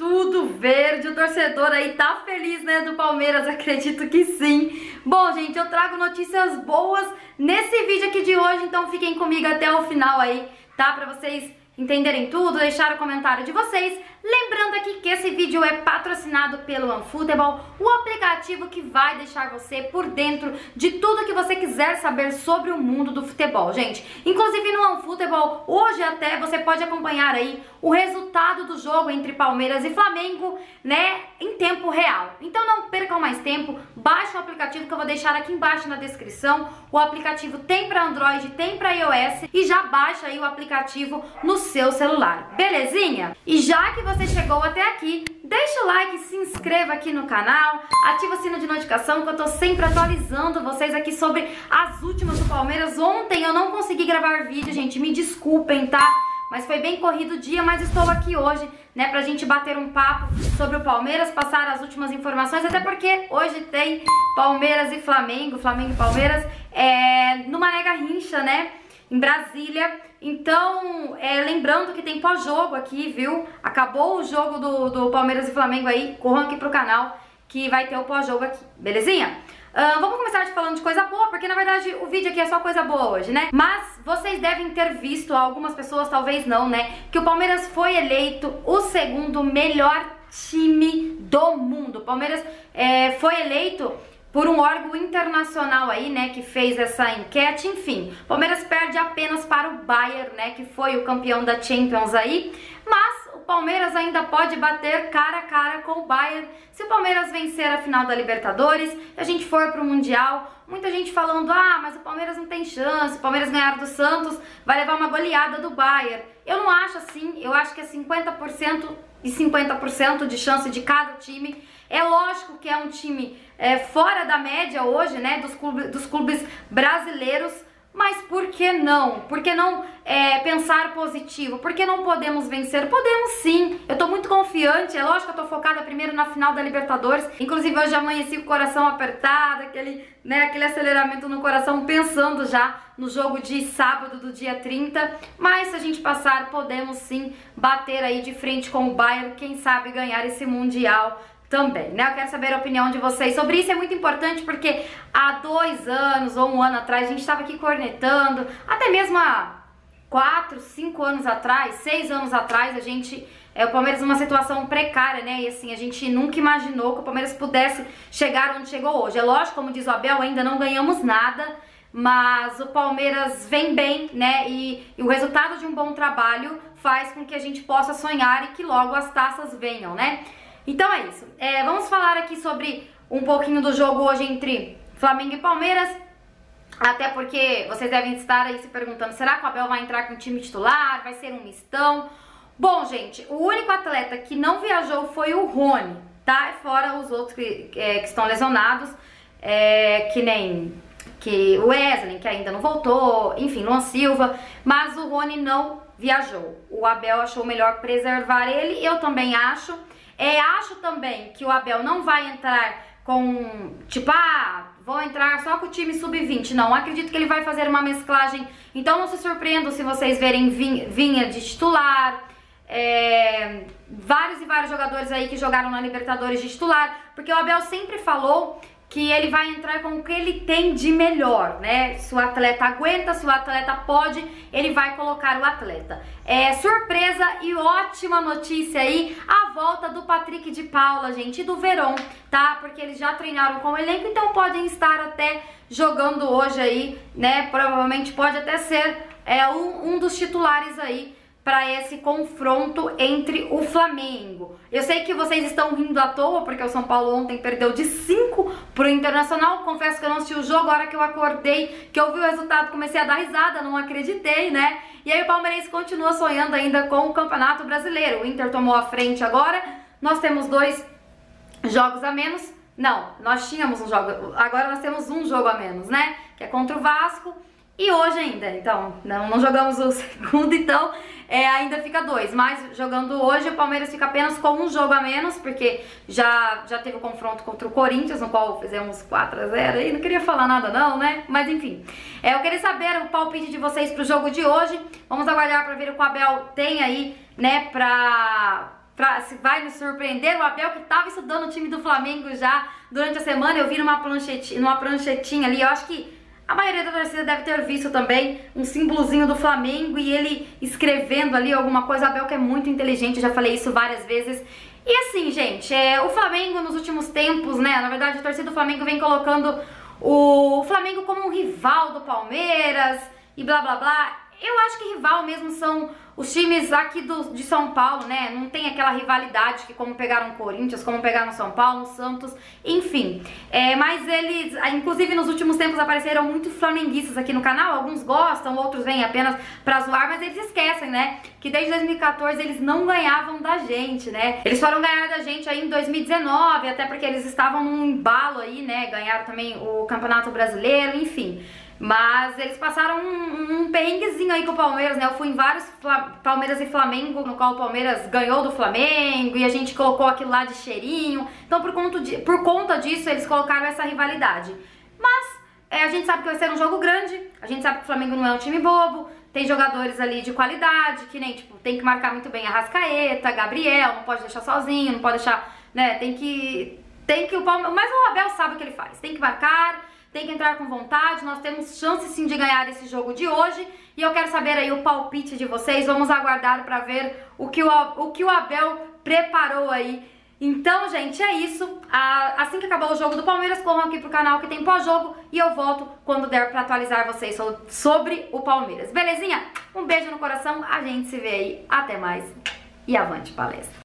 tudo verde. O torcedor aí tá feliz, né, do Palmeiras, acredito que sim. Bom, gente, eu trago notícias boas nesse vídeo aqui de hoje, então fiquem comigo até o final aí, tá? Pra vocês entenderem tudo, deixar o comentário de vocês. Lembrando aqui que esse vídeo é patrocinado pelo OneFootball, o aplicativo que vai deixar você por dentro de tudo que você quiser saber sobre o mundo do futebol, gente. Inclusive no OneFootball, hoje até você pode acompanhar aí o resultado do jogo entre Palmeiras e Flamengo, né, em tempo real. Então não percam mais tempo, baixe o aplicativo que eu vou deixar aqui embaixo na descrição. O aplicativo tem para Android, tem para iOS e já baixa aí o aplicativo no seu celular. Belezinha? E já que você chegou até aqui, deixa o like, se inscreva aqui no canal, ativa o sino de notificação que eu tô sempre atualizando vocês aqui sobre as últimas do Palmeiras. Ontem eu não consegui gravar vídeo, gente, me desculpem, tá? Mas foi bem corrido o dia, mas estou aqui hoje, né, pra gente bater um papo sobre o Palmeiras, passar as últimas informações, até porque hoje tem Palmeiras e Flamengo, Flamengo e Palmeiras, é, numa nega rincha, né? Em Brasília. Então, é, lembrando que tem pós-jogo aqui, viu? Acabou o jogo do, do Palmeiras e Flamengo aí, corram aqui pro canal que vai ter o pós-jogo aqui, belezinha? Uh, vamos começar de falando de coisa boa, porque na verdade o vídeo aqui é só coisa boa hoje, né? Mas vocês devem ter visto, algumas pessoas talvez não, né? Que o Palmeiras foi eleito o segundo melhor time do mundo. O Palmeiras é, foi eleito por um órgão internacional aí, né, que fez essa enquete, enfim. Palmeiras perde apenas para o Bayern, né, que foi o campeão da Champions aí, mas o Palmeiras ainda pode bater cara a cara com o Bayern se o Palmeiras vencer a final da Libertadores e a gente for para o Mundial. Muita gente falando, ah, mas o Palmeiras não tem chance, o Palmeiras ganhar do Santos vai levar uma goleada do Bayern. Eu não acho assim, eu acho que é 50% e 50% de chance de cada time. É lógico que é um time é, fora da média hoje, né, dos clubes, dos clubes brasileiros, mas por que não? Por que não é, pensar positivo? Por que não podemos vencer? Podemos sim. Eu tô muito confiante. É lógico que eu tô focada primeiro na final da Libertadores. Inclusive hoje amanheci com o coração apertado, aquele, né, aquele aceleramento no coração, pensando já no jogo de sábado do dia 30. Mas se a gente passar, podemos sim bater aí de frente com o Bayern, quem sabe ganhar esse Mundial também, né? Eu quero saber a opinião de vocês sobre isso, é muito importante porque há dois anos ou um ano atrás a gente estava aqui cornetando, até mesmo há quatro, cinco anos atrás, seis anos atrás, a gente, é, o Palmeiras numa situação precária, né? E assim, a gente nunca imaginou que o Palmeiras pudesse chegar onde chegou hoje. É lógico, como diz o Abel, ainda não ganhamos nada, mas o Palmeiras vem bem, né? E, e o resultado de um bom trabalho faz com que a gente possa sonhar e que logo as taças venham, né? Então é isso. É, vamos falar aqui sobre um pouquinho do jogo hoje entre Flamengo e Palmeiras. Até porque vocês devem estar aí se perguntando: será que o Abel vai entrar com o time titular? Vai ser um mistão? Bom, gente, o único atleta que não viajou foi o Rony, tá? Fora os outros que, é, que estão lesionados, é, que nem que o Wesley, que ainda não voltou, enfim, Luan Silva, mas o Rony não viajou. O Abel achou melhor preservar ele, eu também acho. É, acho também que o Abel não vai entrar com, tipo, ah, vou entrar só com o time sub-20. Não, acredito que ele vai fazer uma mesclagem. Então não se surpreendam se vocês verem Vinha de titular, é, vários e vários jogadores aí que jogaram na Libertadores de titular, porque o Abel sempre falou que ele vai entrar com o que ele tem de melhor, né? Se o atleta aguenta, se o atleta pode, ele vai colocar o atleta. É surpresa e ótima notícia aí, a volta do Patrick de Paula, gente, e do Verón, tá? Porque eles já treinaram com o elenco, então podem estar até jogando hoje aí, né? Provavelmente pode até ser é, um, um dos titulares aí para esse confronto entre o Flamengo. Eu sei que vocês estão rindo à toa, porque o São Paulo ontem perdeu de 5 pro Internacional. Confesso que eu não assisti o jogo, a hora que eu acordei, que eu vi o resultado, comecei a dar risada, não acreditei, né? E aí o Palmeirense continua sonhando ainda com o Campeonato Brasileiro. O Inter tomou a frente agora, nós temos dois jogos a menos. Não, nós tínhamos um jogo, agora nós temos um jogo a menos, né? Que é contra o Vasco. E hoje ainda, então, não, não jogamos o segundo, então é, ainda fica dois. Mas jogando hoje, o Palmeiras fica apenas com um jogo a menos, porque já, já teve o confronto contra o Corinthians, no qual fizemos 4 a 0 e não queria falar nada não, né? Mas enfim, é, eu queria saber o palpite de vocês pro jogo de hoje. Vamos aguardar para ver o que o Abel tem aí, né, pra pra, se vai nos surpreender. O Abel que tava estudando o time do Flamengo já durante a semana, eu vi numa pranchetinha, numa pranchetinha ali, eu acho que a maioria da torcida deve ter visto também um símbolozinho do Flamengo e ele escrevendo ali alguma coisa. Abel que é muito inteligente, já falei isso várias vezes. E assim, gente, é, o Flamengo nos últimos tempos, né, na verdade a torcida do Flamengo vem colocando o Flamengo como um rival do Palmeiras e blá blá blá. Eu acho que rival mesmo são os times aqui do, de São Paulo, né? Não tem aquela rivalidade que como pegaram o Corinthians, como pegaram São Paulo, Santos, enfim. É, mas eles, inclusive nos últimos tempos apareceram muitos flamenguistas aqui no canal. Alguns gostam, outros vêm apenas pra zoar, mas eles esquecem, né? Que desde 2014 eles não ganhavam da gente, né? Eles foram ganhar da gente aí em 2019, até porque eles estavam num embalo aí, né? Ganharam também o Campeonato Brasileiro, enfim. Mas eles passaram um, um perrenguezinho aí com o Palmeiras, né? Eu fui em vários Palmeiras e Flamengo, no qual o Palmeiras ganhou do Flamengo e a gente colocou aquilo lá de cheirinho. Então, por conta, de, por conta disso, eles colocaram essa rivalidade. Mas é, a gente sabe que vai ser um jogo grande, a gente sabe que o Flamengo não é um time bobo, tem jogadores ali de qualidade, que nem, tipo, tem que marcar muito bem a Rascaeta, Gabriel, não pode deixar sozinho, não pode deixar, né? Tem que. Tem que o Palmeiras. Mas o Abel sabe o que ele faz. Tem que marcar tem que entrar com vontade, nós temos chance sim de ganhar esse jogo de hoje e eu quero saber aí o palpite de vocês, vamos aguardar para ver o que o, o que o Abel preparou aí. Então, gente, é isso. Assim que acabar o jogo do Palmeiras, corram aqui pro canal que tem pós-jogo e eu volto quando der para atualizar vocês sobre o Palmeiras. Belezinha? Um beijo no coração, a gente se vê aí. Até mais e avante palestra.